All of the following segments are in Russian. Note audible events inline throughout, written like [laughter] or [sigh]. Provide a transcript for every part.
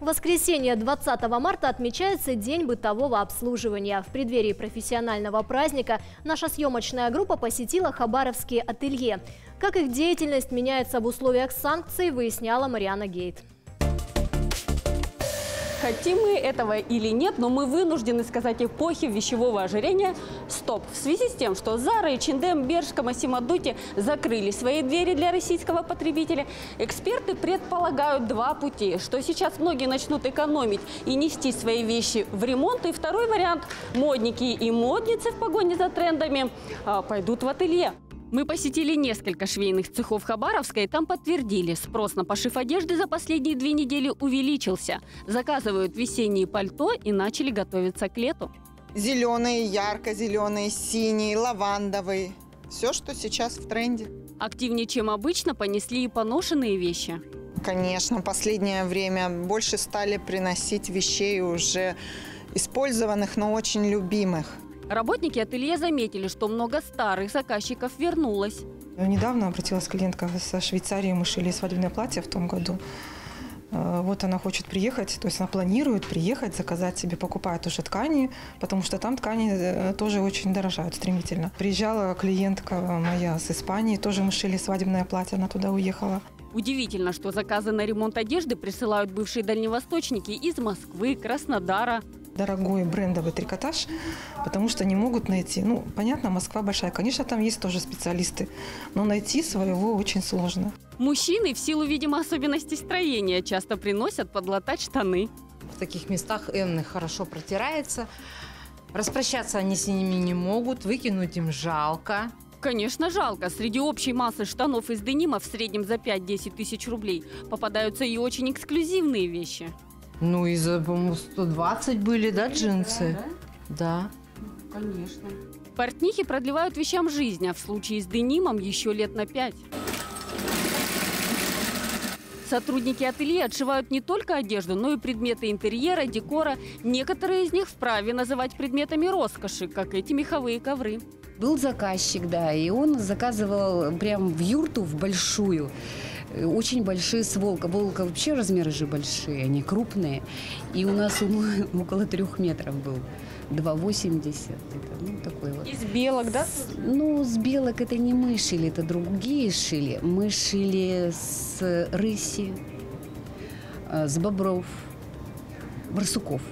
В воскресенье 20 марта отмечается День бытового обслуживания. В преддверии профессионального праздника наша съемочная группа посетила хабаровские ателье. Как их деятельность меняется в условиях санкций, выясняла Мариана Гейт. Хотим мы этого или нет, но мы вынуждены сказать эпохи вещевого ожирения «стоп». В связи с тем, что Зара, H&M, Бершка, Массимо Дути закрыли свои двери для российского потребителя, эксперты предполагают два пути. Что сейчас многие начнут экономить и нести свои вещи в ремонт. И второй вариант – модники и модницы в погоне за трендами а, пойдут в ателье. Мы посетили несколько швейных цехов Хабаровска и там подтвердили, спрос на пошив одежды за последние две недели увеличился. Заказывают весенние пальто и начали готовиться к лету. Зеленые, ярко-зеленые, синие, лавандовые. Все, что сейчас в тренде. Активнее, чем обычно, понесли и поношенные вещи. Конечно, последнее время больше стали приносить вещей уже использованных, но очень любимых. Работники ателье заметили, что много старых заказчиков вернулось. Недавно обратилась клиентка со Швейцарии, мы шили свадебное платье в том году. Э, вот она хочет приехать, то есть она планирует приехать, заказать себе, покупает уже ткани, потому что там ткани э, тоже очень дорожают стремительно. Приезжала клиентка моя с Испании, тоже мы шили свадебное платье, она туда уехала. Удивительно, что заказы на ремонт одежды присылают бывшие дальневосточники из Москвы, Краснодара, дорогой брендовый трикотаж, потому что не могут найти. Ну, понятно, Москва большая. Конечно, там есть тоже специалисты, но найти своего очень сложно. Мужчины в силу, видимо, особенностей строения часто приносят подлатать штаны. В таких местах энных хорошо протирается. Распрощаться они с ними не могут, выкинуть им жалко. Конечно, жалко. Среди общей массы штанов из денима в среднем за 5-10 тысяч рублей попадаются и очень эксклюзивные вещи. Ну, и за, по-моему, 120 были, да, джинсы? Да. Конечно. Портнихи продлевают вещам жизнь, а в случае с денимом еще лет на пять. Сотрудники ателье отшивают не только одежду, но и предметы интерьера, декора. Некоторые из них вправе называть предметами роскоши, как эти меховые ковры. Был заказчик, да, и он заказывал прям в юрту, в большую, э, очень большие с волка. Волка вообще размеры же большие, они крупные. И у нас он [laughs] около трех метров был. 2,80. Это, ну, такой вот. Из белок, да? С- ну, с белок это не мы шили, это другие шили. Мы шили с рыси, э, с бобров, барсуков.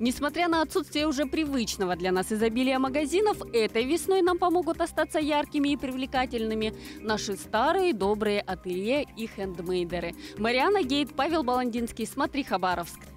Несмотря на отсутствие уже привычного для нас изобилия магазинов, этой весной нам помогут остаться яркими и привлекательными наши старые добрые ателье и хендмейдеры. Мариана Гейт, Павел Баландинский. Смотри, Хабаровск.